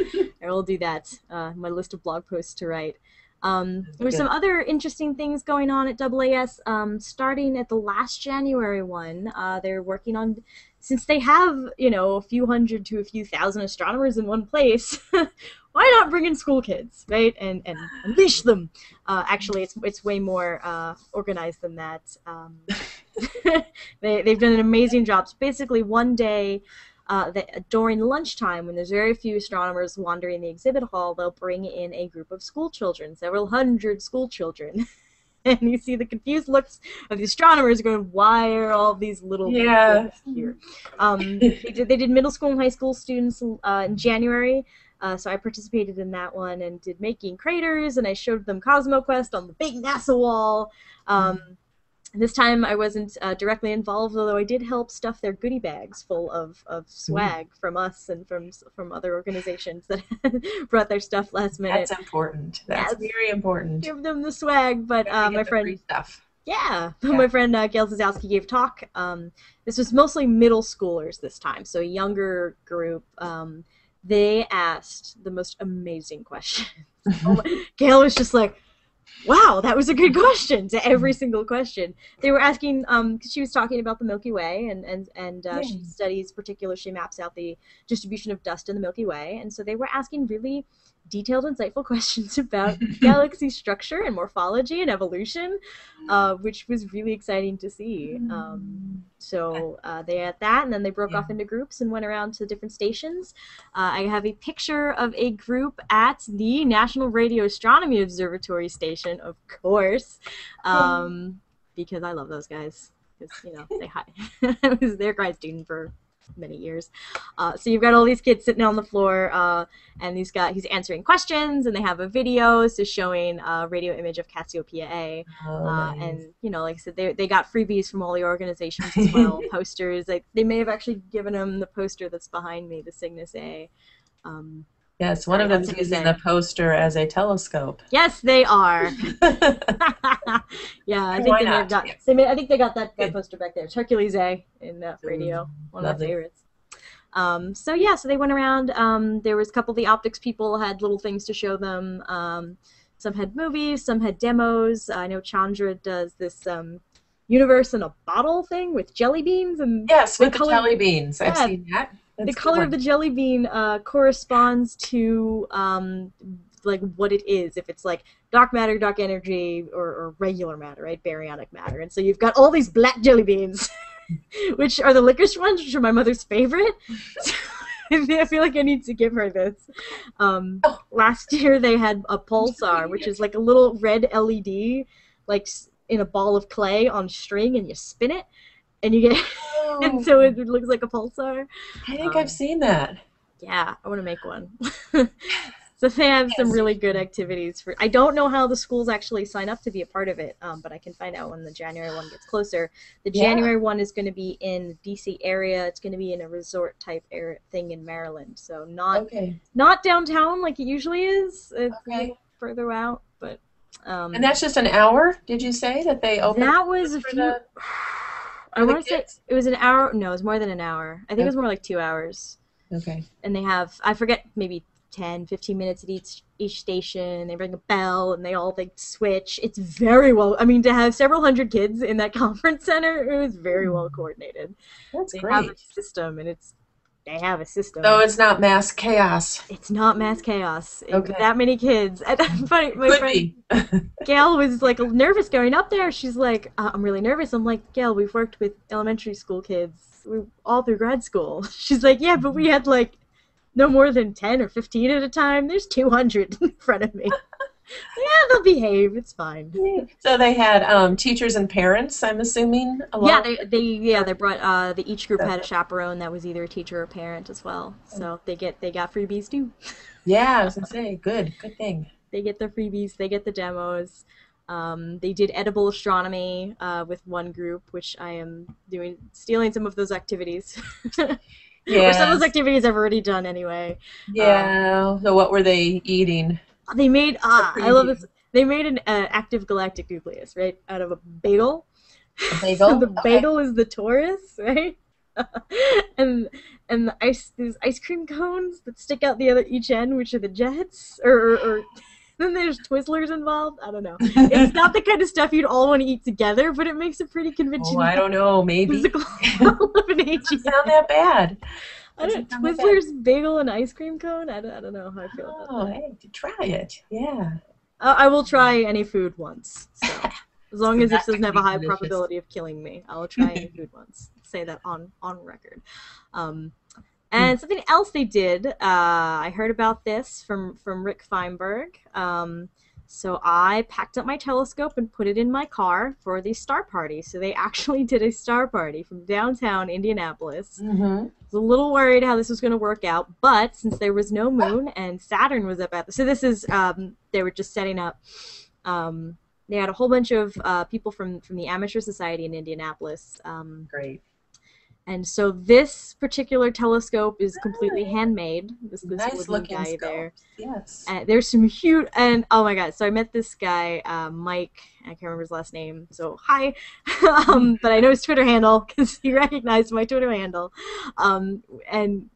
I will do that. Uh, my list of blog posts to write. Um, there's some other interesting things going on at AAS. Um, starting at the last January one, uh, they're working on since they have you know a few hundred to a few thousand astronomers in one place. why not bring in school kids, right? And and unleash them. Uh, actually, it's it's way more uh, organized than that. Um, they they've done an amazing job. So basically, one day. Uh, that during lunchtime, when there's very few astronomers wandering the exhibit hall, they'll bring in a group of school children, several hundred school children, and you see the confused looks of the astronomers going, "Why are all these little Yeah. kids here?" Um, they did they did middle school and high school students uh, in January, uh, so I participated in that one and did making craters, and I showed them CosmoQuest on the big NASA wall. Um, this time I wasn't uh, directly involved, although I did help stuff their goodie bags full of, of swag from us and from from other organizations that brought their stuff last minute. That's important. That's Yes. very important. Give them the swag, but uh, my friend free stuff. yeah, Yeah. my friend uh, Gail Zasowski gave a talk. Um, this was mostly middle schoolers this time, so a younger group. Um, they asked the most amazing questions. oh Gail was just like, "Wow, that was a good mm-hmm. question." To every mm-hmm. single question, they were asking um, because she was talking about the Milky Way, and and and uh, she studies particular. She maps out the distribution of dust in the Milky Way, and so they were asking really detailed, insightful questions about galaxy structure and morphology and evolution, uh, which was really exciting to see. Um, so uh, they had that, and then they broke Yeah. off into groups and went around to different stations. Uh, I have a picture of a group at the National Radio Astronomy Observatory station, of course, um, because I love those guys. Because you know they hi- I was their grad student for many years. Uh, so you've got all these kids sitting on the floor, uh, and he's got he's answering questions, and they have a video so showing a radio image of Cassiopeia A. Oh, Uh, nice. and you know, like I said, they, they got freebies from all the organizations as well, posters. Like they may have actually given them the poster that's behind me, the Cygnus A. Um, yes, one of them's using the poster as a telescope. yes, they are. yeah, I think Why they may have got. Yeah. They may, I think they got that, that poster back there. It's Hercules A in uh, radio, one of my favorites. Um, so yeah, so they went around. Um, there was a couple of the optics people had little things to show them. Um, some had movies, some had demos. I know Chandra does this um, universe in a bottle thing with jelly beans and Yes, with the, color- jelly beans. I've seen that. The That's a color of the jelly bean uh, corresponds to um, like what it is. If it's like dark matter dark energy or, or regular matter right? Baryonic matter. And so you've got all these black jelly beans which are the licorice ones which are my mother's favorite. So I feel like I need to give her this. Um, Oh. last year they had a pulsar, which is like a little red LED, like in a ball of clay on string, and you spin it, and you get, and so it looks like a pulsar. I think um, I've seen that. Yeah, I want to make one. so they have some really good activities for. I don't know how the schools actually sign up to be a part of it, um, but I can find out when the January one gets closer. The Yeah. January one is going to be in the DC area. It's going to be in a resort type area thing in Maryland, so not Okay. not downtown like it usually is. It's Okay. further out, but um, And that's just an hour, did you say, that they open? that was a few. the- I want to say it was an hour. No, it was more than an hour. I think it was more like two hours. Okay. And they have I forget maybe 10, 15 minutes at each each station. They ring a bell and they all like switch. It's very well. I mean, to have several hundred kids in that conference center, it was very well mm. coordinated. That's They have great. a system, and it's they have a system. So it's not mass chaos. it's not mass chaos. It- Okay. That many kids. And funny, my Could friend. Gail was like nervous going up there. She's like, uh, I'm really nervous. I'm like, Gail, we've worked with elementary school kids we, all through grad school. She's like, yeah, but we had like no more than 10 or 15 at a time. There's 200 in front of me. Yeah, they'll behave. It's fine. So they had um, teachers and parents, I'm assuming. Along? Yeah, they, they yeah they brought uh the each group had a chaperone that was either a teacher or parent as well. So they get they got freebies too. Yeah, I was gonna say, good, good thing. They get the freebies, they get the demos. Um, they did edible astronomy uh, with one group, which I am doing, stealing some of those activities. or some of those activities I've already done anyway. Yeah. so what were they eating? They made, ah, I love this. They made an uh, active galactic nucleus, right, out of a bagel. A bagel? the Okay. bagel is the torus, right? and and the ice these ice cream cones that stick out the other each end, which are the jets, or, or, or then there's Twizzlers involved. I don't know. It's not the kind of stuff you'd all want to eat together, but it makes a pretty convincing Oh, I don't know. Maybe. physical Doesn't sound that bad. I don't doesn't sound that bad. Twizzlers bagel and ice cream cone. I don't, I don't know how I feel about Oh, that. hey, try it. Yeah. Uh, I will try any food once. So as long So as it that doesn't have a high delicious. probability of killing me, I will try any food once. Say that on on record. Um, and Hmm. something else they did, uh, I heard about this from from Rick Fienberg. Um, so I packed up my telescope and put it in my car for the star party. So they actually did a star party from downtown Indianapolis. Mm-hmm. Was a little worried how this was going to work out, but since there was no moon and Saturn was up at the, so this is um, they were just setting up. Um, they had a whole bunch of uh, people from from the Amateur Society in Indianapolis, um, Great. And so this particular telescope is completely handmade. This this Nice wooden looking guy scope. there. Yes. And there's some huge and oh my god! So I met this guy, uh, Mike. I can't remember his last name. So hi, um, but I know his Twitter handle because he recognized my Twitter handle. Um, and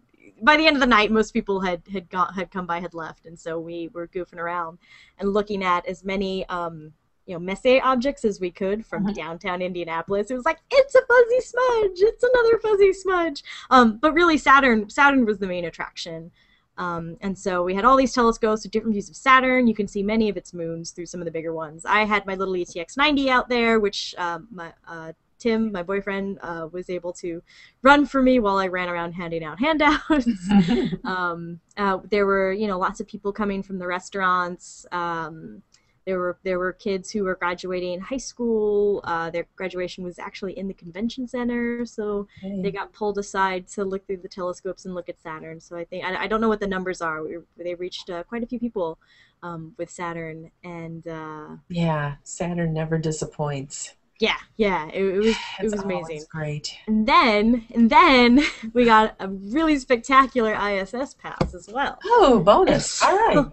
by the end of the night, most people had had got had come by, had left, and so we were goofing around and looking at as many. Um, you know, Messier objects as we could from Mhm. downtown Indianapolis. It was like it's a fuzzy smudge, it's another fuzzy smudge. Um, but really, Saturn Saturn was the main attraction. Um, and so we had all these telescopes with different views of Saturn. You can see many of its moons through some of the bigger ones. I had my little ETX 90 out there, which um, my uh, Tim, my boyfriend, uh, was able to run for me while I ran around handing out handouts. um, uh, there were, you know, lots of people coming from the restaurants. Um, there were there were kids who were graduating high school. Uh, their graduation was actually in the convention center, so they got pulled aside to look through the telescopes and look at Saturn. So I think I, I don't know what the numbers are. We, they reached uh, quite a few people um, with Saturn, and uh, yeah, Saturn never disappoints. yeah, yeah, it, it was it was amazing. great. And then and then we got a really spectacular ISS pass as well. Oh, bonus. All right.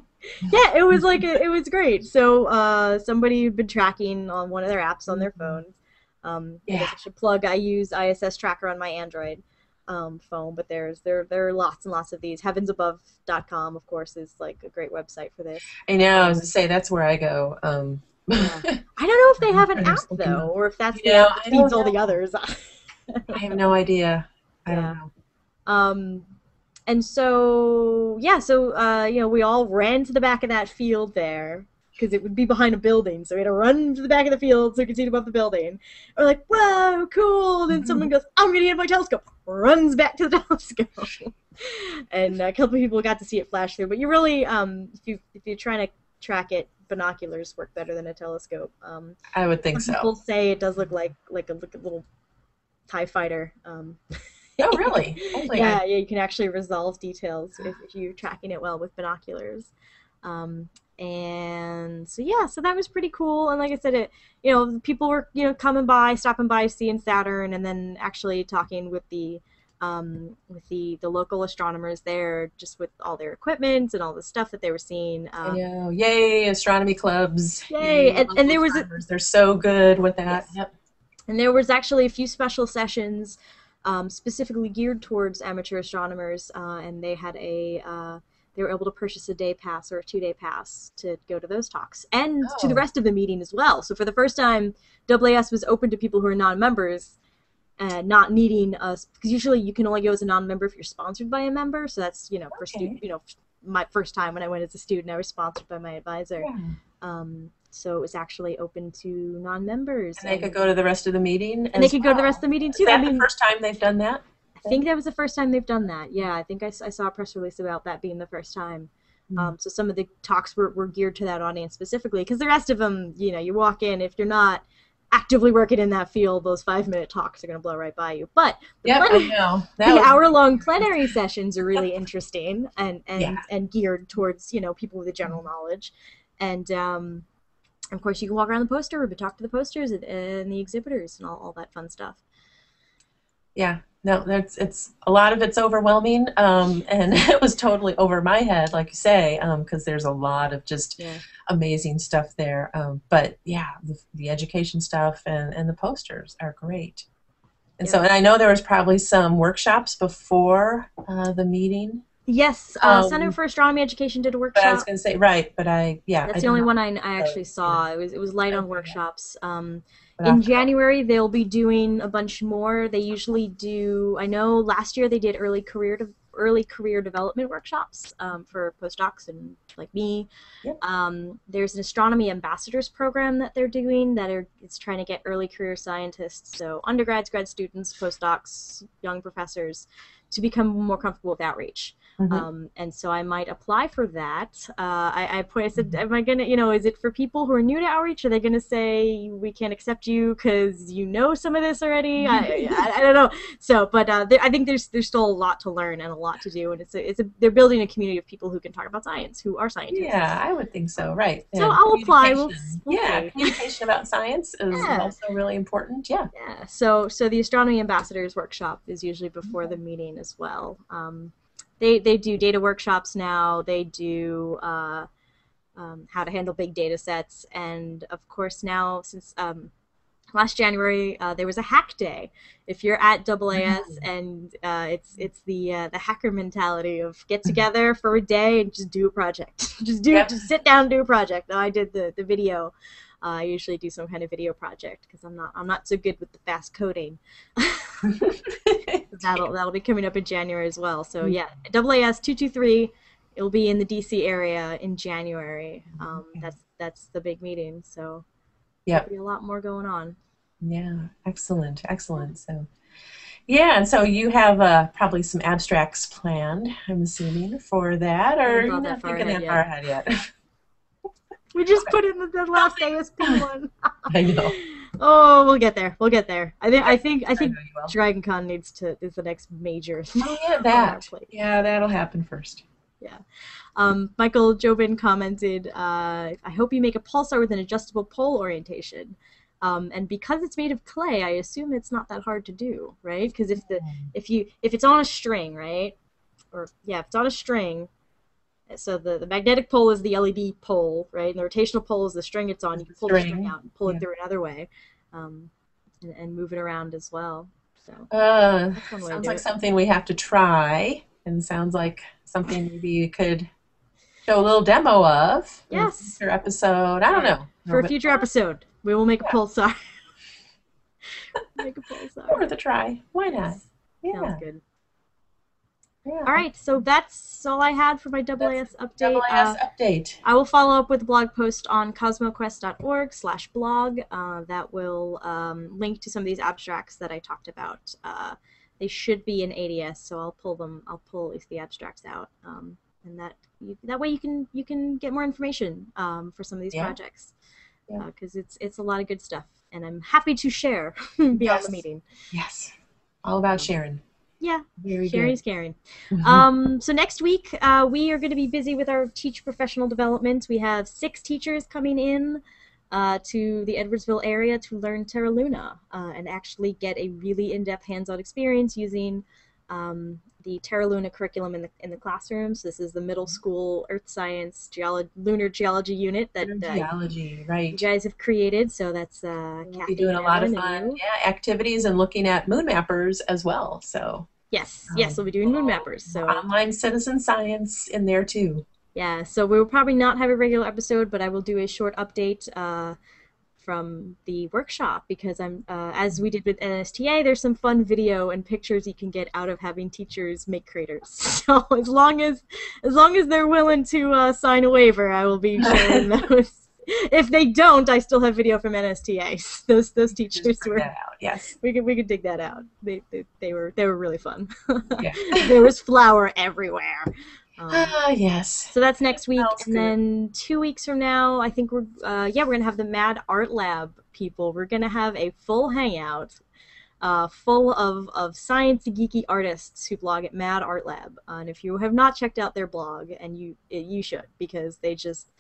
Yeah, it was like a, it was great. So uh, somebody had been tracking on one of their apps on their Mhm. phones. Um, I Yeah. guess I should plug. I use ISS Tracker on my Android um, phone, but there's there there are lots and lots of these. Heavensabove.com, of course, is like a great website for this. I know. I was going to say that's where I go. Um, Yeah. I don't know if they have an app though, or if that's You the know, app that feeds all the others. I have no idea. I don't know. Um, and so yeah, so uh, you know, we all ran to the back of that field there because it would be behind a building, so we had to run to the back of the field so we could see it above the building. We're like, whoa, cool! Then someone goes, I'm gonna get my telescope. Runs back to the telescope, and a couple of people got to see it flash through. But you really, um, if you if you're trying to track it, binoculars work better than a telescope. Um, I would think so. people say it does look like like a, like a little Tie Fighter. Um, Oh, really? Oh, yeah, God. yeah, you can actually resolve details if, if you're tracking it well with binoculars. Um, and so yeah, so that was pretty cool. And like I said, it you know people were you know coming by, stopping by, seeing Saturn, and then actually talking with the um, with the the local astronomers there, just with all their equipment and all the stuff that they were seeing. Um, know. Yay, astronomy clubs. Yay, and- and there was a- They're so good with that. Yes. Yep. And there was actually a few special sessions um, specifically geared towards amateur astronomers, uh, and they had a uh, they were able to purchase a day pass or a two day pass to go to those talks and oh. to the oh. rest of the meeting as well. So for the first time, AAS was open to people who are non members. Uh, not needing us because usually you can only go as a non-member if you're sponsored by a member. So that's you know for okay. student, you know my first time when I went as a student, I was sponsored by my advisor. Yeah. Um, so it was actually open to non-members. And they could go to the rest of the meeting. And they could well. go to the rest of the meeting too. Is that I mean, the first time they've done that? I think that was the first time they've done that. Yeah, I think I, I saw a press release about that being the first time. Mm-hmm. Um, so some of the talks were, were geared to that audience specifically because the rest of them, you know, you walk in if you're not actively working in that field, those five minute talks are going to blow right by you. But the, yep, plenary, the hour long plenary sessions are really interesting and and, yeah. and geared towards you know people with a general knowledge, and um, of course you can walk around the poster room and talk to the posters and, and the exhibitors and all, all that fun stuff. Yeah, no, that's it's a lot of it's overwhelming, um, and it was totally over my head, like you say, because um, there's a lot of just yeah. amazing stuff there. Um, but yeah, the, the, education stuff and, and the posters are great. And yeah. so, and I know there was probably some workshops before uh, the meeting. Yes, uh, Center um, for Astronomy Education did a workshop. I was going to say right, but I yeah. That's I the only one I, I actually saw. Yeah. It was it was light on workshops. Um, in January, they'll be doing a bunch more. They usually do. I know last year they did early career de- early career development workshops um, for postdocs and like me. Yep. Um, there's an astronomy ambassadors program that they're doing that are it's trying to get early career scientists, so undergrads, grad students, postdocs, young professors, to become more comfortable with outreach. Mm-hmm. Um, and so I might apply for that. Uh, I, I, put, I said, mm-hmm. am I gonna, you know, is it for people who are new to outreach? Are they gonna say we can't accept you because you know some of this already? I, I, I, don't know. So, but uh, there, I think there's there's still a lot to learn and a lot to do, and it's a, it's a, they're building a community of people who can talk about science, who are scientists. Yeah, I would think so. Right. So and I'll apply. We'll, we'll yeah, communication about science is yeah. also really important. Yeah. Yeah. So so the astronomy ambassadors workshop is usually before the meeting as well. Um, they they do data workshops now. They do uh, um, how to handle big data sets, and of course now since um, last January uh, there was a hack day. If you're at AAS mm. and uh, it's it's the uh, the hacker mentality of get together for a day and just do a project, just do yep. just sit down and do a project. I did the the video. I usually do some kind of video project because I'm not I'm not so good with the fast coding. that'll that'll be coming up in January as well. So mm. yeah, AAS two two three. It'll be in the DC area in January. Um, that's that's the big meeting. So yeah, be a lot more going on. Yeah, excellent, excellent. So. Yeah, and so you have uh, probably some abstracts planned, I'm assuming, for that, or you're not thinking that far ahead yet. we just put in the, the last ASP one. I know. Oh, we'll get there. We'll get there. I think. I think. I think. Dragon Con needs to is the next major. Oh yeah, that. yeah, that'll happen first. Yeah. Um, Michael Jobin commented, uh, "I hope you make a pulsar with an adjustable pole orientation." Um, and because it's made of clay, I assume it's not that hard to do, right? Because if the hmm. if you if it's on a string, right, or yeah, if it's on a string, so the, the magnetic pole is the LED pole, right? And the rotational pole is the string it's on. You can pull string. the string out and pull yeah. it through another way, um, and, and, move it around as well. So uh, sounds like it. something we have to try, and sounds like something maybe you could show a little demo of. Yes. future episode. I don't know. For a future episode, we will make yeah. a pulsar. make a pulsar. Worth a try. Why not? Yeah. Sounds good. Yeah. All right, so that's all I had for my AAS update. AAS uh, update. I will follow up with a blog post on cosmoquest.org/blog uh, that will um, link to some of these abstracts that I talked about. Uh, they should be in ADS, so I'll pull them. I'll pull at least the abstracts out, um, and that you, that way you can you can get more information um, for some of these yeah. projects because yeah. Uh, it's it's a lot of good stuff, and I'm happy to share beyond yes. the meeting. Yes, all about sharing. Yeah, Very sharing's good. caring. um, so next week uh, we are going to be busy with our teach professional development. We have six teachers coming in uh, to the Edwardsville area to learn Terra Luna uh, and actually get a really in-depth hands-on experience using um, the Terra Luna curriculum in the in the classrooms. This is the middle school Earth Science geolo- lunar geology unit that uh, geology, you right? guys have created. So that's uh, We'll Kathy be doing a lot of fun, yeah, activities and looking at moon mappers as well. So Yes, yes, Um, we'll be doing moon mappers. So online citizen science in there too. Yeah, so we will probably not have a regular episode, but I will do a short update uh, from the workshop because I'm, uh, as we did with NSTA, there's some fun video and pictures you can get out of having teachers make craters. So as long as, as long as they're willing to uh, sign a waiver, I will be sharing those. If they don't, I still have video from NSTA. Those those teachers were that out. Yes. we could we could dig that out. They they, they were they were really fun. Yeah. there was flour everywhere. Um, Ah, yes. so that's next week, and good. then two weeks from now, I think we're uh, yeah we're gonna have the Mad Art Lab people. We're gonna have a full hangout, uh, full of of science geeky artists who blog at Mad Art Lab. and if you have not checked out their blog, and you you should because they just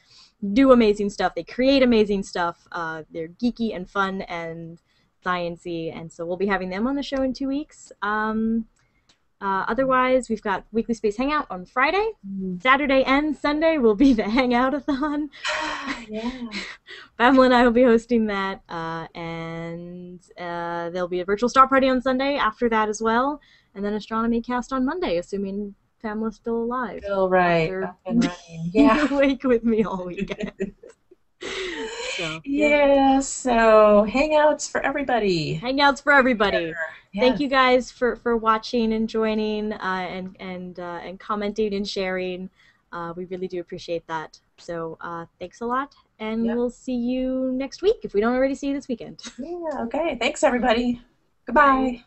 do amazing stuff. They create amazing stuff. Uh, they're geeky and fun and sciency, and so we'll be having them on the show in two weeks. Um, uh, otherwise, we've got Weekly Space Hangout on Friday. Saturday and Sunday will be the Hangout-a-thon. yeah. Pamela and I will be hosting that, uh, and uh, there'll be a virtual star party on Sunday after that as well, and then Astronomy Cast on Monday, assuming Pamela's still alive. Still right. And. Yeah. awake with me all weekend. So, Yeah. So hangouts for everybody. Hangouts for everybody. Yeah. Thank you guys for, for watching and joining uh, and and uh, and commenting and sharing. Uh, we really do appreciate that. So uh, thanks a lot, and Yeah. we'll see you next week if we don't already see you this weekend. Yeah. Okay. Thanks, everybody. Goodbye.